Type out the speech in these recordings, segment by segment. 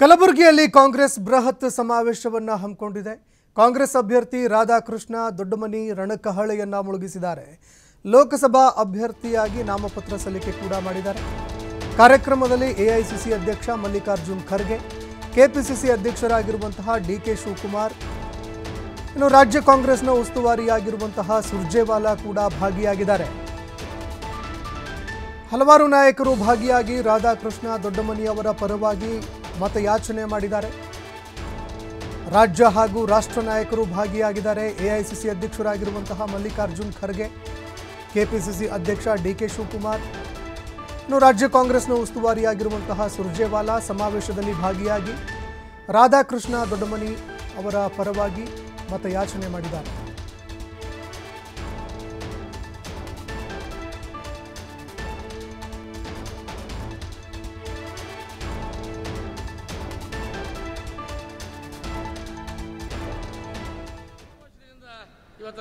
ಕಲಬುರಗಿಯಲ್ಲಿ ಕಾಂಗ್ರೆಸ್ ಬೃಹತ್ ಸಮಾವೇಶವನ್ನು ಹಮ್ಮಿಕೊಂಡಿದೆ. ಕಾಂಗ್ರೆಸ್ ಅಭ್ಯರ್ಥಿ ರಾಧಾಕೃಷ್ಣ ದೊಡ್ಡಮನಿ ರಣಕಹಳೆಯನ್ನ ಮುಳುಗಿಸಿದ್ದಾರೆ. ಲೋಕಸಭಾ ಅಭ್ಯರ್ಥಿಯಾಗಿ ನಾಮಪತ್ರ ಸಲ್ಲಿಕೆ ಕೂಡ ಮಾಡಿದ್ದಾರೆ. ಕಾರ್ಯಕ್ರಮದಲ್ಲಿ ಎಐಸಿಸಿ ಅಧ್ಯಕ್ಷ ಮಲ್ಲಿಕಾರ್ಜುನ್ ಖರ್ಗೆ, ಕೆಪಿಸಿಸಿ ಅಧ್ಯಕ್ಷರಾಗಿರುವಂತಹ ಡಿಕೆ ಶಿವಕುಮಾರ್, ಇನ್ನು ರಾಜ್ಯ ಕಾಂಗ್ರೆಸ್ನ ಉಸ್ತುವಾರಿಯಾಗಿರುವಂತಹ ಸುರ್ಜೇವಾಲಾ ಕೂಡ ಭಾಗಿಯಾಗಿದ್ದಾರೆ. ಹಲವಾರು ನಾಯಕರು ಭಾಗಿಯಾಗಿ ರಾಧಾಕೃಷ್ಣ ದೊಡ್ಡಮನಿ ಅವರ ಪರವಾಗಿ ಮತಯಾಚನೆ ಮಾಡಿದ್ದಾರೆ. ರಾಜ್ಯ ಹಾಗೂ ರಾಷ್ಟ್ರ ನಾಯಕರು ಭಾಗಿಯಾಗಿದ್ದಾರೆ. ಎಐಸಿಸಿ ಅಧ್ಯಕ್ಷರಾಗಿರುವಂತಹ ಮಲ್ಲಿಕಾರ್ಜುನ್ ಖರ್ಗೆ, ಕೆಪಿಸಿಸಿ ಅಧ್ಯಕ್ಷ ಡಿಕೆ ಶಿವಕುಮಾರ್, ಇನ್ನು ರಾಜ್ಯ ಕಾಂಗ್ರೆಸ್ನ ಉಸ್ತುವಾರಿಯಾಗಿರುವಂತಹ ಸುರ್ಜೇವಾಲಾ ಸಮಾವೇಶದಲ್ಲಿ ಭಾಗಿಯಾಗಿ ರಾಧಾಕೃಷ್ಣ ದೊಡ್ಡಮನಿ ಅವರ ಪರವಾಗಿ ಮತಯಾಚನೆ ಮಾಡಿದ್ದಾರೆ.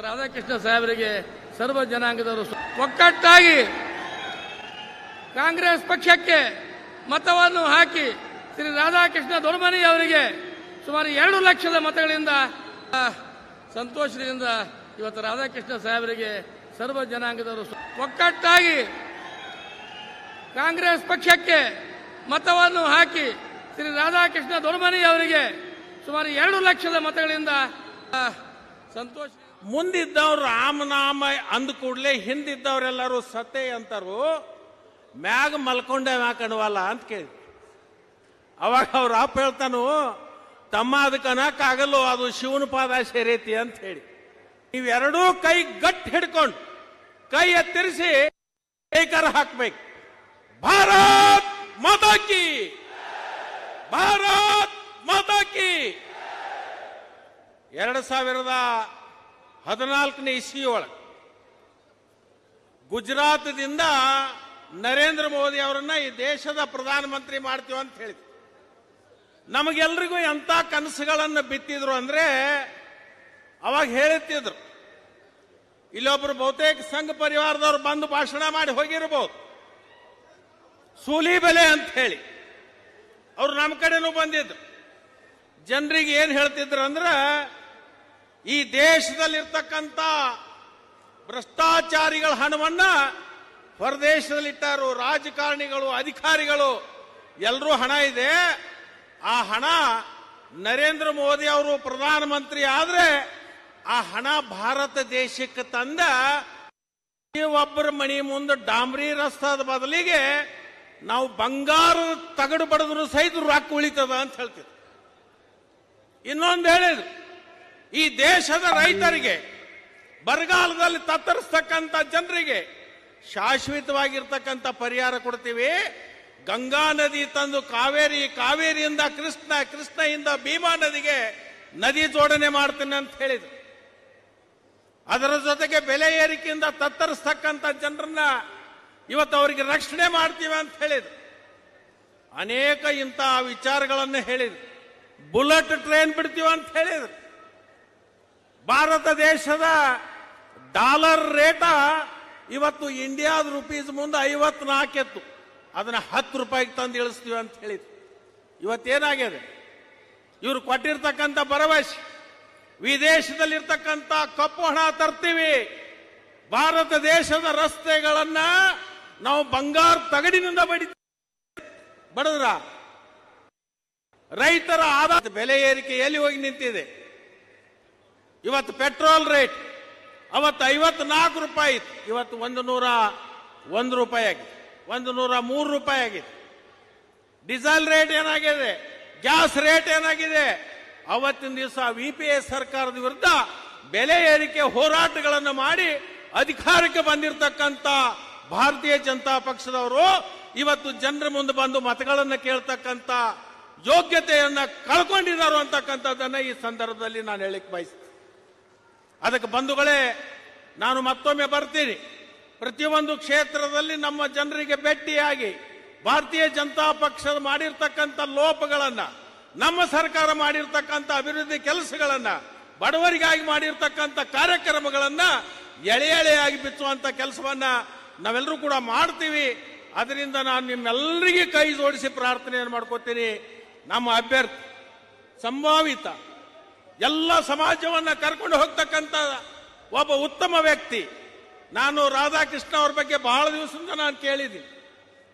ರಾಧಾಕೃಷ್ಣ ಸಾಹೇಬರಿಗೆ ಸರ್ವ ಜನಾಂಗದವರು ಒಕ್ಕಟ್ಟಾಗಿ ಕಾಂಗ್ರೆಸ್ ಪಕ್ಷಕ್ಕೆ ಮತವನ್ನು ಹಾಕಿ ಶ್ರೀ ರಾಧಾಕೃಷ್ಣ ದೊರಮನಿ ಅವರಿಗೆ ಸುಮಾರು ಎರಡು ಲಕ್ಷದ ಮತಗಳಿಂದ ಸಂತೋಷದಿಂದ ಇವತ್ತು ರಾಧಾಕೃಷ್ಣ ಸಾಹೇಬರಿಗೆ ಸರ್ವ ಜನಾಂಗದವರು ಒಕ್ಕಟ್ಟಾಗಿ ಕಾಂಗ್ರೆಸ್ ಪಕ್ಷಕ್ಕೆ ಮತವನ್ನು ಹಾಕಿ ಶ್ರೀ ರಾಧಾಕೃಷ್ಣ ದೊರಮನಿ ಅವರಿಗೆ ಸುಮಾರು ಎರಡು ಲಕ್ಷದ ಮತಗಳಿಂದ ಸಂತೋಷ ಮುಂದಿದ್ದವ್ರು ರಾಮನಾಮ ಅಂದ ಕೂಡಲೇ ಹಿಂದಿದ್ದವರೆಲ್ಲರೂ ಸತೆ ಅಂತಾರು, ಮ್ಯಾಗ ಮಲ್ಕೊಂಡೆ ಮ್ಯಾಕಣವಲ್ಲ ಅಂತ ಕೇಳಿ ಅವಾಗ ಅವ್ರ ಅಪ್ಪ ಹೇಳ್ತಾನು, ತಮ್ಮ ಅದಕ್ಕೆ ಅನ್ನಕ್ಕಾಗಲ್ಲೋ ಅದು ಶಿವನ ಪಾದ ಸೇರೈತಿ ಅಂತ ಹೇಳಿ. ನೀವೆರಡೂ ಕೈ ಗಟ್ಟಿ ಹಿಡ್ಕೊಂಡು, ಕೈ ಎತ್ತರಿಸಿ ಕೈಕರ ಹಾಕ್ಬೇಕು. ಭಾರತ್ ಮಾತಾಕಿ ಭಾರತ್ ಮಾತಾಕಿ ಎರಡು ಸಾವಿರದ ಹದಿನಾಲ್ಕನೇ ಇಸ್ವಿಯೊಳಗೆ ಗುಜರಾತ್ದಿಂದ ನರೇಂದ್ರ ಮೋದಿ ಅವರನ್ನ ಈ ದೇಶದ ಪ್ರಧಾನಮಂತ್ರಿ ಮಾಡ್ತೀವಿ ಅಂತ ಹೇಳಿದ್ರು. ನಮಗೆಲ್ರಿಗೂ ಎಂತ ಕನಸುಗಳನ್ನು ಬಿತ್ತಿದ್ರು ಅಂದ್ರೆ ಅವಾಗ ಹೇಳುತ್ತಿದ್ರು ಇಲ್ಲೊಬ್ರು ಬಹುತೇಕ ಸಂಘ ಪರಿವಾರದವರು ಬಂದು ಭಾಷಣ ಮಾಡಿ ಹೋಗಿರಬಹುದು ಸೂಲಿ ಬೆಲೆ ಅಂತ ಹೇಳಿ ಅವ್ರು ನಮ್ಮ ಕಡೆನೂ ಬಂದಿದ್ರು. ಜನರಿಗೆ ಏನ್ ಹೇಳ್ತಿದ್ರು ಅಂದ್ರೆ ಈ ದೇಶದಲ್ಲಿರ್ತಕ್ಕಂಥ ಭ್ರಷ್ಟಾಚಾರಿಗಳ ಹಣವನ್ನ ಹೊರದೇಶದಲ್ಲಿಟ್ಟಾರು, ರಾಜಕಾರಣಿಗಳು, ಅಧಿಕಾರಿಗಳು ಎಲ್ಲರೂ ಹಣ ಇದೆ. ಆ ಹಣ ನರೇಂದ್ರ ಮೋದಿ ಅವರು ಪ್ರಧಾನಮಂತ್ರಿ ಆದ್ರೆ ಆ ಹಣ ಭಾರತ ದೇಶಕ್ಕೆ ತಂದ ಒಬ್ಬರ ಮಣಿ ಮುಂದೆ ಡಾಂಬ್ರಿ ರಸ್ತಾದ ಬದಲಿಗೆ ನಾವು ಬಂಗಾರ ತಗಡು ಬಡದ್ರು ಸಹಿತ ರೊಕ್ಕ ಉಳಿತದ ಅಂತ ಹೇಳ್ತೀವಿ ಇನ್ನೊಂದು ಹೇಳಿದ್ರು ಈ ದೇಶದ ರೈತರಿಗೆ ಬರಗಾಲದಲ್ಲಿ ತತ್ತರಿಸ್ತಕ್ಕಂಥ ಜನರಿಗೆ ಶಾಶ್ವತವಾಗಿರ್ತಕ್ಕಂಥ ಪರಿಹಾರ ಕೊಡ್ತೀವಿ. ಗಂಗಾ ನದಿ ತಂದು ಕಾವೇರಿ, ಕಾವೇರಿಯಿಂದ ಕೃಷ್ಣ, ಕೃಷ್ಣಯಿಂದ ಭೀಮಾ ನದಿಗೆ ನದಿ ಜೋಡಣೆ ಮಾಡ್ತೀನಿ ಅಂತ ಹೇಳಿದ್ರು. ಅದರ ಜೊತೆಗೆ ಬೆಲೆ ಏರಿಕೆಯಿಂದ ತತ್ತರಿಸ್ತಕ್ಕಂಥ ಜನರನ್ನ ಇವತ್ತು ಅವರಿಗೆ ರಕ್ಷಣೆ ಮಾಡ್ತೀವಿ ಅಂತ ಹೇಳಿದ್ರು. ಅನೇಕ ಇಂತಹ ವಿಚಾರಗಳನ್ನು ಹೇಳಿದ್ರು. ಬುಲೆಟ್ ಟ್ರೈನ್ ಬಿಡ್ತೀವಿ ಅಂತ ಹೇಳಿದ್ರು. ಭಾರತ ದೇಶದ ಡಾಲರ್ ರೇಟ ಇವತ್ತು ಇಂಡಿಯಾದ ರುಪೀಸ್ ಮುಂದೆ ಐವತ್ನಾಲ್ಕೆತ್ತು. ಅದನ್ನು ಹತ್ತು ರೂಪಾಯಿಗೆ ತಂದು ಇಳಿಸ್ತೀವಿ ಅಂತ ಹೇಳಿದ್ರು. ಇವತ್ತೇನಾಗಿದೆ? ಇವರು ಕೊಟ್ಟಿರ್ತಕ್ಕಂಥ ಭರವಸೆ, ವಿದೇಶದಲ್ಲಿರ್ತಕ್ಕಂಥ ಕಪ್ಪು ಹಣ ತರ್ತೀವಿ. ಭಾರತ ದೇಶದ ರಸ್ತೆಗಳನ್ನ ನಾವು ಬಂಗಾರ ತಗಡಿನಿಂದ ಬಡಿ ಬಡದ್ರ ರೈತರ ಆದಾಯ ಬೆಲೆ ಏರಿಕೆ ಎಲ್ಲಿ ಹೋಗಿ ನಿಂತಿದೆ? ಇವತ್ತು ಪೆಟ್ರೋಲ್ ರೇಟ್ ಅವತ್ತು ಐವತ್ನಾಲ್ಕು ರೂಪಾಯಿ ಇತ್ತು. ಇವತ್ತು ಒಂದು ನೂರ ಒಂದು ರೂಪಾಯಿ ಆಗಿದೆ. ಒಂದು ನೂರ ಮೂರು ರೂಪಾಯಿ ಆಗಿದೆ. ಡೀಸೆಲ್ ರೇಟ್ ಏನಾಗಿದೆ? ಗ್ಯಾಸ್ ರೇಟ್ ಏನಾಗಿದೆ? ಅವತ್ತಿನ ದಿವಸ ವಿ ಪಿ ಎಸ್ ಸರ್ಕಾರದ ವಿರುದ್ಧ ಬೆಲೆ ಏರಿಕೆ ಹೋರಾಟಗಳನ್ನು ಮಾಡಿ ಅಧಿಕಾರಕ್ಕೆ ಬಂದಿರತಕ್ಕಂತ ಭಾರತೀಯ ಜನತಾ ಪಕ್ಷದವರು ಇವತ್ತು ಜನರ ಮುಂದೆ ಬಂದು ಮತಗಳನ್ನು ಕೇಳ್ತಕ್ಕಂತ ಯೋಗ್ಯತೆಯನ್ನ ಕಳ್ಕೊಂಡಿದ್ದಾರೆ ಅಂತಕ್ಕಂಥದ್ದನ್ನು ಈ ಸಂದರ್ಭದಲ್ಲಿ ನಾನು ಹೇಳಿಕ್ ಬಯಸ್ತೀನಿ. ಅದಕ್ಕೆ ಬಂಧುಗಳೇ, ನಾನು ಮತ್ತೊಮ್ಮೆ ಬರ್ತೀನಿ. ಪ್ರತಿಯೊಂದು ಕ್ಷೇತ್ರದಲ್ಲಿ ನಮ್ಮ ಜನರಿಗೆ ಭೇಟಿಯಾಗಿ ಭಾರತೀಯ ಜನತಾ ಪಕ್ಷ ಮಾಡಿರ್ತಕ್ಕಂಥ ಲೋಪಗಳನ್ನು, ನಮ್ಮ ಸರ್ಕಾರ ಮಾಡಿರ್ತಕ್ಕಂಥ ಅಭಿವೃದ್ಧಿ ಕೆಲಸಗಳನ್ನು, ಬಡವರಿಗಾಗಿ ಮಾಡಿರ್ತಕ್ಕಂಥ ಕಾರ್ಯಕ್ರಮಗಳನ್ನು ಎಳೆ ಎಳೆಯಾಗಿ ಬಿಚ್ಚುವಂತ ಕೆಲಸವನ್ನ ನಾವೆಲ್ಲರೂ ಕೂಡ ಮಾಡ್ತೀವಿ. ಅದರಿಂದ ನಾನು ನಿಮ್ಮೆಲ್ಲರಿಗೆ ಕೈ ಜೋಡಿಸಿ ಪ್ರಾರ್ಥನೆಯನ್ನು ಮಾಡ್ಕೋತೀನಿ. ನಮ್ಮ ಅಭ್ಯರ್ಥಿ, ಸಂಭಾವಿತ ಎಲ್ಲ ಸಮಾಜವನ್ನ ಕರ್ಕೊಂಡು ಹೋಗ್ತಕ್ಕಂಥ ಒಬ್ಬ ಉತ್ತಮ ವ್ಯಕ್ತಿ. ನಾನು ರಾಧಾಕೃಷ್ಣ ಅವ್ರ ಬಗ್ಗೆ ಬಹಳ ದಿವಸದಿಂದ ನಾನು ಕೇಳಿದ್ದೀನಿ.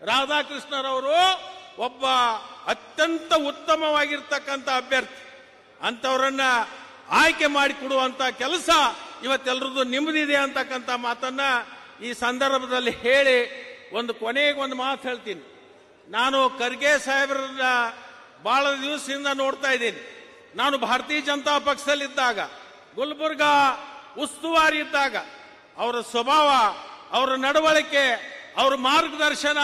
ರಾಧಾಕೃಷ್ಣರವರು ಒಬ್ಬ ಅತ್ಯಂತ ಉತ್ತಮವಾಗಿರ್ತಕ್ಕಂಥ ಅಭ್ಯರ್ಥಿ. ಅಂಥವರನ್ನ ಆಯ್ಕೆ ಮಾಡಿಕೊಡುವಂಥ ಕೆಲಸ ಇವತ್ತೆಲ್ಲರದ್ದು ನಿಮ್ಮದಿದೆ ಅಂತಕ್ಕಂಥ ಮಾತನ್ನ ಈ ಸಂದರ್ಭದಲ್ಲಿ ಹೇಳಿ ಒಂದು ಕೊನೆಗೆ ಒಂದು ಮಾತು ಹೇಳ್ತೀನಿ. ನಾನು ಖರ್ಗೆ ಸಾಹೇಬರನ್ನ ಬಹಳ ದಿವಸದಿಂದ ನೋಡ್ತಾ ಇದ್ದೀನಿ. ನಾನು ಭಾರತೀಯ ಜನತಾ ಪಕ್ಷದಲ್ಲಿದ್ದಾಗ, ಗುಲ್ಬರ್ಗ ಉಸ್ತುವಾರಿ ಇದ್ದಾಗ, ಅವರ ಸ್ವಭಾವ, ಅವರ ನಡವಳಿಕೆ, ಅವರ ಮಾರ್ಗದರ್ಶನ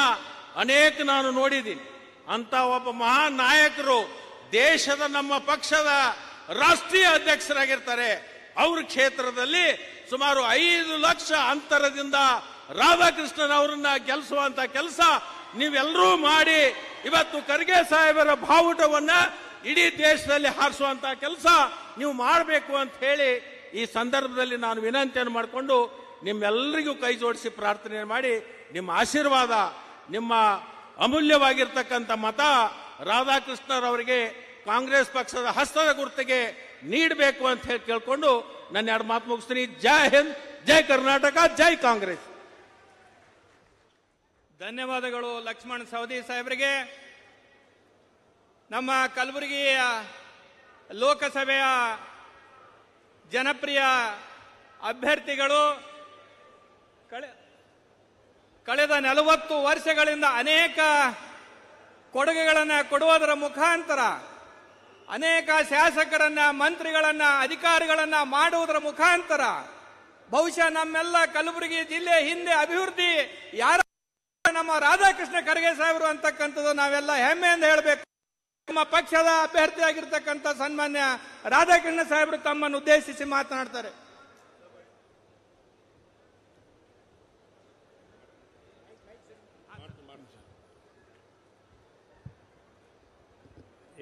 ಅನೇಕ ನಾನು ನೋಡಿದ್ದೀನಿ. ಅಂತ ಒಬ್ಬ ಮಹಾನ್ ನಾಯಕರು ದೇಶದ ನಮ್ಮ ಪಕ್ಷದ ರಾಷ್ಟ್ರೀಯ ಅಧ್ಯಕ್ಷರಾಗಿರ್ತಾರೆ. ಅವ್ರ ಕ್ಷೇತ್ರದಲ್ಲಿ ಸುಮಾರು ಐದು ಲಕ್ಷ ಅಂತರದಿಂದ ರಾಧಾಕೃಷ್ಣನ್ ಅವರನ್ನ ಗೆಲ್ಲಿಸುವಂತ ಕೆಲಸ ನೀವೆಲ್ಲರೂ ಮಾಡಿ, ಇವತ್ತು ಖರ್ಗೆ ಸಾಹೇಬರ ಬಾವುಟವನ್ನ ಇಡೀ ದೇಶದಲ್ಲಿ ಹಾರಿಸುವಂತ ಕೆಲಸ ನೀವು ಮಾಡಬೇಕು ಅಂತ ಹೇಳಿ ಈ ಸಂದರ್ಭದಲ್ಲಿ ನಾನು ವಿನಂತಿಯನ್ನು ಮಾಡಿಕೊಂಡು ನಿಮ್ಮೆಲ್ಲರಿಗೂ ಕೈ ಜೋಡಿಸಿ ಪ್ರಾರ್ಥನೆ ಮಾಡಿ ನಿಮ್ಮ ಆಶೀರ್ವಾದ, ನಿಮ್ಮ ಅಮೂಲ್ಯವಾಗಿರ್ತಕ್ಕಂಥ ಮತ ರಾಧಾಕೃಷ್ಣರವರಿಗೆ ಕಾಂಗ್ರೆಸ್ ಪಕ್ಷದ ಹಸ್ತದ ಗುರುತಿಗೆ ನೀಡಬೇಕು ಅಂತ ಹೇಳಿ ಕೇಳಿಕೊಂಡು ನನ್ನ ಎರಡು ಮಾತು ಮುಗಿಸ್ತೀನಿ. ಜೈ ಹಿಂದ್, ಜೈ ಕರ್ನಾಟಕ, ಜೈ ಕಾಂಗ್ರೆಸ್. ಧನ್ಯವಾದಗಳು ಲಕ್ಷ್ಮಣ್ ಸವದಿ ಸಾಹೇಬರಿಗೆ. ನಮ್ಮ ಕಲಬುರಗಿಯ ಲೋಕಸಭೆಯ ಜನಪ್ರಿಯ ಅಭ್ಯರ್ಥಿಗಳು ಕಳೆ, ಕಳೆದ ನಲವತ್ತು ವರ್ಷಗಳಿಂದ ಅನೇಕ ಕೊಡುಗೆಗಳನ್ನು ಕೊಡುವುದರ ಮುಖಾಂತರ ಅನೇಕ ಶಾಸಕರನ್ನ, ಮಂತ್ರಿಗಳನ್ನ, ಅಧಿಕಾರಿಗಳನ್ನ ಮಾಡುವುದರ ಮುಖಾಂತರ ಬಹುಶಃ ನಮ್ಮೆಲ್ಲ ಕಲಬುರಗಿ ಜಿಲ್ಲೆ ಹಿಂದೆ ಅಭಿವೃದ್ಧಿ ಯಾರ ನಮ್ಮ ರಾಧಾಕೃಷ್ಣ ಖರ್ಗೆ ಸಾಹೇಬರು ಅಂತಕ್ಕಂಥದ್ದು ನಾವೆಲ್ಲ ಹೆಮ್ಮೆಯಿಂದ ಹೇಳಬೇಕು. ನಮ್ಮ ಪಕ್ಷದ ಅಭ್ಯರ್ಥಿಯಾಗಿರ್ತಕ್ಕಂಥ ಸನ್ಮಾನ್ಯ ರಾಧಾಕೃಷ್ಣ ಸಾಹೇಬರು ತಮ್ಮನ್ನು ಉದ್ದೇಶಿಸಿ ಮಾತನಾಡ್ತಾರೆ.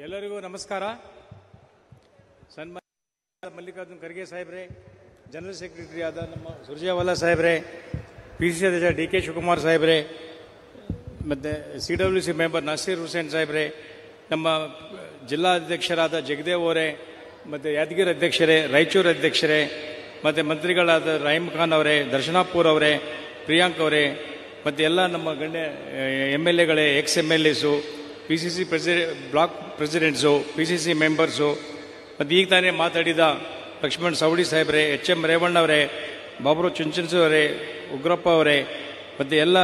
ಎಲ್ಲರಿಗೂ ನಮಸ್ಕಾರ. ಸನ್ಮಾನ್ಯ ಮಲ್ಲಿಕಾರ್ಜುನ್ ಖರ್ಗೆ ಸಾಹೇಬ್ರೆ, ಜನರಲ್ ಸೆಕ್ರೆಟರಿ ಆದ ನಮ್ಮ ಸುರ್ಜೇವಾಲಾ ಸಾಹೇಬ್ರೆ ಪಿ ಸಿ ಅಧ್ಯಕ್ಷ ಡಿ ಕೆ ಶಿವಕುಮಾರ್ ಸಾಹೇಬ್ರೆ, ಮತ್ತು C W C member Naseer Hussain ಸಾಹೇಬ್ರೆ ನಮ್ಮ ಜಿಲ್ಲಾಧ್ಯಕ್ಷರಾದ ಜಗದೇವ್ ಅವರೇ, ಮತ್ತು ಯಾದಗಿರಿ ಅಧ್ಯಕ್ಷರೇ, ರಾಯಚೂರು ಅಧ್ಯಕ್ಷರೇ, ಮತ್ತು ಮಂತ್ರಿಗಳಾದ ರಹೀಮ್ ಖಾನ್ ಅವರೇ, ದರ್ಶನಾಪುರ್ ಅವರೇ, ಪ್ರಿಯಾಂಕ್ ಅವರೇ, ಮತ್ತು ಎಲ್ಲ ನಮ್ಮ ಗಣ್ಯ M L ಎಗಳೇ, ex M L As, P C C ಪ್ರೆಸಿ block presidents, P C C members, ಮತ್ತು ಈಗ ತಾನೇ ಮಾತಾಡಿದ ಲಕ್ಷ್ಮಣ್ ಸವಡಿ ಸಾಹೇಬ್ರೆ, ಎಚ್ ಎಂ ರೇವಣ್ಣ ಅವರೇ ಬಾಬರು ಚುಂಚನ್ಸು ಅವರೇ, ಉಗ್ರಪ್ಪ ಅವರೇ, ಮತ್ತು ಎಲ್ಲ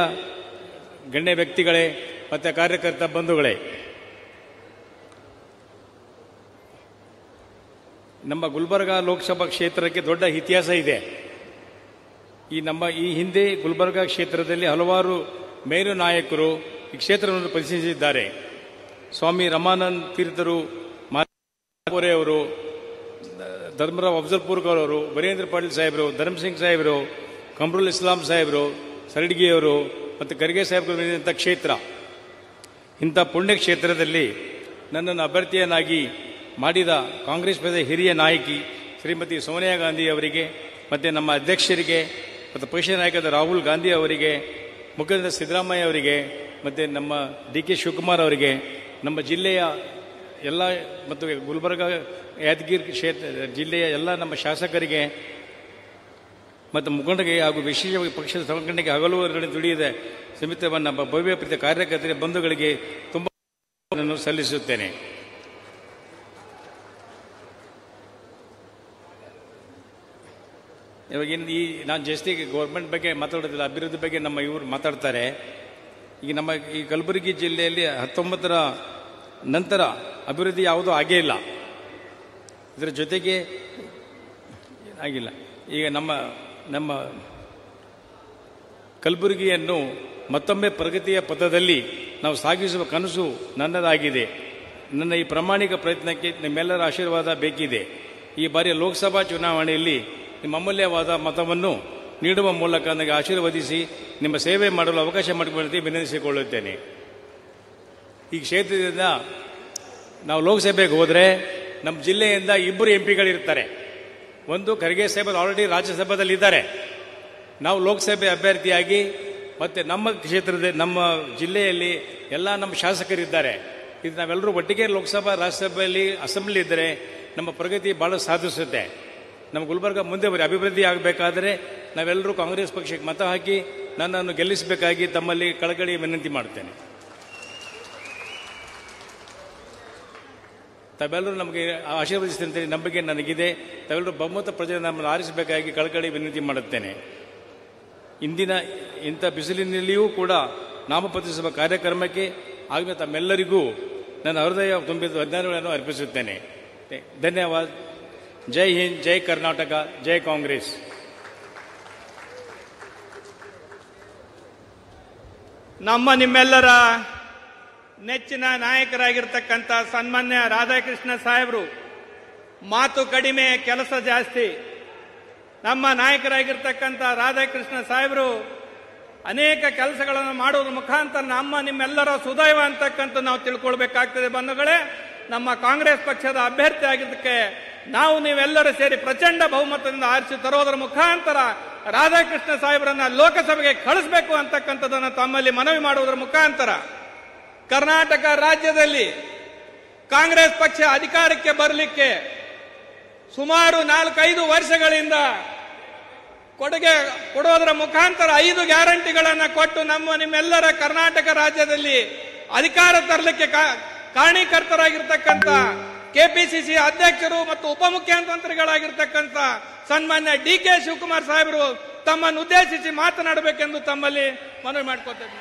ಗಣ್ಯ ವ್ಯಕ್ತಿಗಳೇ, ಮತ್ತು ಕಾರ್ಯಕರ್ತ ಬಂಧುಗಳೇ. ನಮ್ಮ ಗುಲ್ಬರ್ಗ ಲೋಕಸಭಾ ಕ್ಷೇತ್ರಕ್ಕೆ ದೊಡ್ಡ ಇತಿಹಾಸ ಇದೆ. ಈ ನಮ್ಮ ಈ ಹಿಂದೆ ಗುಲ್ಬರ್ಗ ಕ್ಷೇತ್ರದಲ್ಲಿ ಹಲವಾರು ಮೇರು ನಾಯಕರು ಈ ಕ್ಷೇತ್ರವನ್ನು ಪರಿಶೀಲಿಸಿದ್ದಾರೆ ಸ್ವಾಮಿ ರಮಾನಂದ್ ತೀರ್ಥರು ಮಾರೆ ಅವರು, ಧರ್ಮರಾವ್ ಅಫ್ಜಲ್ಪುರ್ಕರ್ ಅವರು ಬರೇಂದ್ರ ಪಾಟೀಲ್ ಸಾಹೇಬರು ಧರ್ಮಸಿಂಗ್ ಸಾಹೇಬರು ಕಮ್ರುಲ್ ಇಸ್ಲಾಂ ಸಾಹೇಬರು ಸರಡ್ಗಿಯವರು ಮತ್ತು ಖರ್ಗೆ ಸಾಹೇಬರು ಕ್ಷೇತ್ರ. ಇಂಥ ಪುಣ್ಯ ಕ್ಷೇತ್ರದಲ್ಲಿ ನನ್ನನ್ನು ಅಭ್ಯರ್ಥಿಯನ್ನಾಗಿ ಮಾಡಿದ ಕಾಂಗ್ರೆಸ್ ಪಕ್ಷದ ಹಿರಿಯ ನಾಯಕಿ ಶ್ರೀಮತಿ ಸೋನಿಯಾ ಗಾಂಧಿ ಅವರಿಗೆ, ಮತ್ತು ನಮ್ಮ ಅಧ್ಯಕ್ಷರಿಗೆ, ಮತ್ತು ಪಕ್ಷದ ನಾಯಕರಾದ ರಾಹುಲ್ ಗಾಂಧಿ ಅವರಿಗೆ ಮುಖ್ಯಮಂತ್ರಿ ಸಿದ್ದರಾಮಯ್ಯ ಅವರಿಗೆ, ಮತ್ತು ನಮ್ಮ ಡಿ ಕೆ ಶಿವಕುಮಾರ್ ಅವರಿಗೆ, ನಮ್ಮ ಜಿಲ್ಲೆಯ ಎಲ್ಲ ಮತ್ತು ಗುಲ್ಬರ್ಗ, ಯಾದಗಿರಿ ಕ್ಷೇತ್ರ, ಜಿಲ್ಲೆಯ ಎಲ್ಲ ನಮ್ಮ ಶಾಸಕರಿಗೆ, ಮತ್ತು ಮುಖಂಡರಿಗೆ ಹಾಗೂ ವಿಶೇಷವಾಗಿ ಪಕ್ಷದ ಸಂಘಟನೆಗೆ ಹಗಲು ದುಡಿಯದ ಸಮಿತಿಯನ್ನು ಭವ್ಯ ಪ್ರೀತ ಕಾರ್ಯಕರ್ತರಿಗೆ ಬಂಧುಗಳಿಗೆ ತುಂಬ ಸಲ್ಲಿಸುತ್ತೇನೆ. ಇವಾಗ ಇನ್ನು ಈ ನಾನು ಜಾಸ್ತಿ ಗೌರ್ಮೆಂಟ್ ಬಗ್ಗೆ ಮಾತಾಡೋದಿಲ್ಲ, ಅಭಿವೃದ್ಧಿ ಬಗ್ಗೆ ನಮ್ಮ ಇವರು ಮಾತಾಡ್ತಾರೆ. ಈಗ ನಮ್ಮ ಈ ಕಲಬುರಗಿ ಜಿಲ್ಲೆಯಲ್ಲಿ ಹತ್ತೊಂಬತ್ತರ ನಂತರ ಅಭಿವೃದ್ಧಿ ಯಾವುದೂ ಆಗೇ ಇಲ್ಲ. ಇದರ ಜೊತೆಗೆ ಆಗಿಲ್ಲ ಈಗ ನಮ್ಮ ನಮ್ಮ ಕಲಬುರಗಿಯನ್ನು ಮತ್ತೊಮ್ಮೆ ಪ್ರಗತಿಯ ಪಥದಲ್ಲಿ ನಾವು ಸಾಗಿಸುವ ಕನಸು ನನ್ನದಾಗಿದೆ. ನನ್ನ ಈ ಪ್ರಾಮಾಣಿಕ ಪ್ರಯತ್ನಕ್ಕೆ ನಿಮ್ಮೆಲ್ಲರ ಆಶೀರ್ವಾದ ಬೇಕಿದೆ. ಈ ಬಾರಿಯ ಲೋಕಸಭಾ ಚುನಾವಣೆಯಲ್ಲಿ ನಿಮ್ಮ ಅಮೂಲ್ಯವಾದ ಮತವನ್ನು ನೀಡುವ ಮೂಲಕ ನನಗೆ ಆಶೀರ್ವದಿಸಿ ನಿಮ್ಮ ಸೇವೆ ಮಾಡಲು ಅವಕಾಶ ಮಾಡಿಕೊಳ್ಳುವಂತೆ ವಿನಂತಿಸಿಕೊಳ್ಳುತ್ತೇನೆ. ಈ ಕ್ಷೇತ್ರದಿಂದ ನಾವು ಲೋಕಸಭೆಗೆ ಹೋದರೆ ನಮ್ಮ ಜಿಲ್ಲೆಯಿಂದ ಇಬ್ಬರು ಎಂ ಪಿಗಳಿರ್ತಾರೆ ಒಂದು ಖರ್ಗೆ ಸಾಹೇಬರು ಆಲ್ರೆಡಿ ರಾಜ್ಯಸಭೆಯಲ್ಲಿ ಇದ್ದಾರೆ ನಾವು ಲೋಕಸಭೆ ಅಭ್ಯರ್ಥಿಯಾಗಿ ಮತ್ತು ನಮ್ಮ ಕ್ಷೇತ್ರದ ನಮ್ಮ ಜಿಲ್ಲೆಯಲ್ಲಿ ಎಲ್ಲ ನಮ್ಮ ಶಾಸಕರಿದ್ದಾರೆ. ಇದು ನಾವೆಲ್ಲರೂ ಒಟ್ಟಿಗೆ ಲೋಕಸಭಾ, ರಾಜ್ಯಸಭೆಯಲ್ಲಿ ಅಸೆಂಬ್ಲಿ ಇದ್ದರೆ ನಮ್ಮ ಪ್ರಗತಿ ಭಾಳ ಸಾಧಿಸುತ್ತೆ. ನಮ್ಮ ಗುಲ್ಬರ್ಗ ಮುಂದೆ ಬರೀ ಅಭಿವೃದ್ಧಿ ಆಗಬೇಕಾದರೆ ನಾವೆಲ್ಲರೂ ಕಾಂಗ್ರೆಸ್ ಪಕ್ಷಕ್ಕೆ ಮತ ಹಾಕಿ ನನ್ನನ್ನು ಗೆಲ್ಲಿಸಬೇಕಾಗಿ ತಮ್ಮಲ್ಲಿ ಕಳಕಳಿ ವಿನಂತಿ ಮಾಡ್ತೇನೆ ತಾವೆಲ್ಲರೂ ನಮಗೆ ಆಶೀರ್ವದಿಸ್ತೇನೆ ನಂಬಿಕೆ ನನಗಿದೆ. ತಾವೆಲ್ಲರೂ ಬಹುಮತ ಪ್ರಜೆ ನಮ್ಮನ್ನು ಆರಿಸಬೇಕಾಗಿ ಕಳಕಳಿ ವಿನಂತಿ ಮಾಡುತ್ತೇನೆ. ಇಂದಿನ ಇಂಥ ಬಿಸಿಲಿನಲ್ಲಿಯೂ ಕೂಡ ನಾಮಪತ್ರ ಕಾರ್ಯಕ್ರಮಕ್ಕೆ ಆಗಿನ ತಮ್ಮೆಲ್ಲರಿಗೂ ನನ್ನ ಹೃದಯ ತುಂಬಿದ ವಂದನೆಗಳನ್ನು ಅರ್ಪಿಸುತ್ತೇನೆ. ಧನ್ಯವಾದ. ಜೈ ಹಿಂದ್, ಜೈ ಕರ್ನಾಟಕ, ಜೈ ಕಾಂಗ್ರೆಸ್. ನಮ್ಮ ನಿಮ್ಮೆಲ್ಲರ ನೆಚ್ಚಿನ ನಾಯಕರಾಗಿರ್ತಕ್ಕಂಥ ಸನ್ಮಾನ್ಯ ರಾಧಾಕೃಷ್ಣ ಸಾಹೇಬರು, ಮಾತು ಕಡಿಮೆ, ಕೆಲಸ ಜಾಸ್ತಿ. ನಮ್ಮ ನಾಯಕರಾಗಿರ್ತಕ್ಕಂಥ ರಾಧಾಕೃಷ್ಣ ಸಾಹೇಬರು ಅನೇಕ ಕೆಲಸಗಳನ್ನು ಮಾಡುವುದರ ಮುಖಾಂತರ ನಮ್ಮ ನಿಮ್ಮೆಲ್ಲರ ಸುದೈವ ಅಂತಕ್ಕಂಥ ನಾವು ತಿಳ್ಕೊಳ್ಬೇಕಾಗ್ತದೆ ಬಂಧುಗಳೇ. ನಮ್ಮ ಕಾಂಗ್ರೆಸ್ ಪಕ್ಷದ ಅಭ್ಯರ್ಥಿ ಆಗಿದ್ದಕ್ಕೆ ನಾವು ನೀವೆಲ್ಲರೂ ಸೇರಿ ಪ್ರಚಂಡ ಬಹುಮತದಿಂದ ಆರಿಸಿ ತರೋದರ ಮುಖಾಂತರ ರಾಧಾಕೃಷ್ಣ ಸಾಹೇಬರನ್ನ ಲೋಕಸಭೆಗೆ ಕಳಿಸಬೇಕು ಅಂತಕ್ಕಂಥದ್ದನ್ನು ತಮ್ಮಲ್ಲಿ ಮನವಿ ಮಾಡುವುದರ ಮುಖಾಂತರ ಕರ್ನಾಟಕ ರಾಜ್ಯದಲ್ಲಿ ಕಾಂಗ್ರೆಸ್ ಪಕ್ಷ ಅಧಿಕಾರಕ್ಕೆ ಬರಲಿಕ್ಕೆ ಸುಮಾರು ನಾಲ್ಕೈದು ವರ್ಷಗಳಿಂದ ಕೊಡುಗೆ ಕೊಡೋದರ ಮುಖಾಂತರ ಐದು ಗ್ಯಾರಂಟಿಗಳನ್ನು ಕೊಟ್ಟು ನಮ್ಮ ನಿಮ್ಮೆಲ್ಲರ ಕರ್ನಾಟಕ ರಾಜ್ಯದಲ್ಲಿ ಅಧಿಕಾರ ತರಲಿಕ್ಕೆ ಕಾರಣೀಕರ್ತರಾಗಿರ್ತಕ್ಕಂಥ ಕೆ ಪಿ ಸಿ ಸಿ ಅಧ್ಯಕ್ಷರು ಮತ್ತು ಉಪಮುಖ್ಯಮಂತ್ರಿಗಳಾಗಿರ್ತಕ್ಕಂಥ ಸನ್ಮಾನ್ಯ ಡಿ ಕೆ ಶಿವಕುಮಾರ್ ಸಾಹೇಬರು ತಮ್ಮನ್ನು ಉದ್ದೇಶಿಸಿ ಮಾತನಾಡಬೇಕೆಂದು ತಮ್ಮಲ್ಲಿ ಮನವಿ ಮಾಡ್ಕೋತೇನೆ.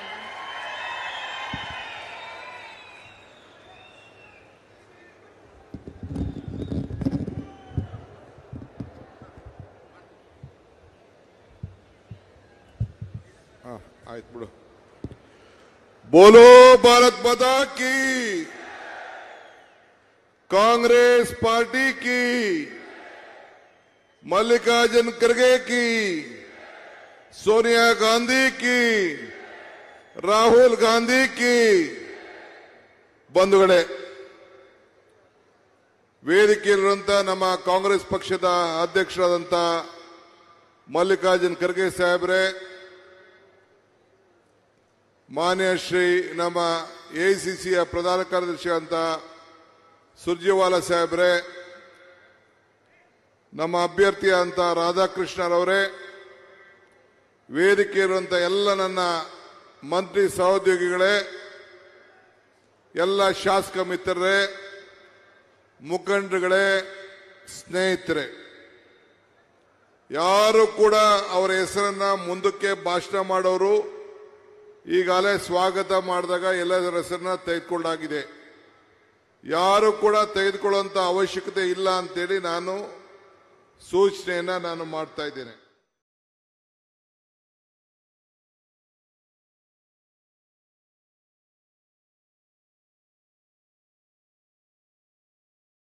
ಆಯ್ತು ಬಿಡು. ಬೋಲೋ ಭಾರತ್ ಮಾತಾ कांग्रेस पार्टी की मल्लिकार्जुन खड़गे की सोनिया गांधी की ರಾಹುಲ್ ಗಾಂಧಿ ಕಿ ಬಂಧುಗಳೇ ವೇದಿಕೆಯಲ್ಲಿರುವಂತ ನಮ್ಮ ಕಾಂಗ್ರೆಸ್ ಪಕ್ಷದ ಅಧ್ಯಕ್ಷರಾದಂತ ಮಲ್ಲಿಕಾರ್ಜುನ್ ಖರ್ಗೆ ಸಾಹೇಬ್ರೆ ಮಾನ್ಯ ಶ್ರೀ ನಮ್ಮ ಎಐಸಿಸಿಯ ಪ್ರಧಾನ ಕಾರ್ಯದರ್ಶಿ ಅಂತ ಸುರ್ಜೇವಾಲಾ ಸಾಹೇಬ್ರೆ, ನಮ್ಮ ಅಭ್ಯರ್ಥಿ ಅಂತ ರಾಧಾಕೃಷ್ಣರವರೇ ವೇದಿಕೆ ಇರುವಂಥ ಎಲ್ಲ ನನ್ನ ಮಂತ್ರಿ ಸಹೋದ್ಯೋಗಿಗಳೇ, ಎಲ್ಲ ಶಾಸಕ ಮಿತ್ರರೇ, ಮುಖಂಡರುಗಳೇ, ಸ್ನೇಹಿತರೆ, ಯಾರು ಕೂಡ ಅವರ ಹೆಸರನ್ನ ಮುಂದಕ್ಕೆ ಭಾಷಣ ಮಾಡೋರು ಈಗಾಗಲೇ ಸ್ವಾಗತ ಮಾಡಿದಾಗ ಎಲ್ಲದರ ಹೆಸರನ್ನ ತೆಗೆದುಕೊಳ್ಳಾಗಿದೆ ಯಾರು ಕೂಡ ತೆಗೆದುಕೊಳ್ಳುವಂತ ಅವಶ್ಯಕತೆ ಇಲ್ಲ ಅಂತೇಳಿ ನಾನು ಸೂಚನೆಯನ್ನ ನಾನು ಮಾಡ್ತಾ ಇದ್ದೇನೆ.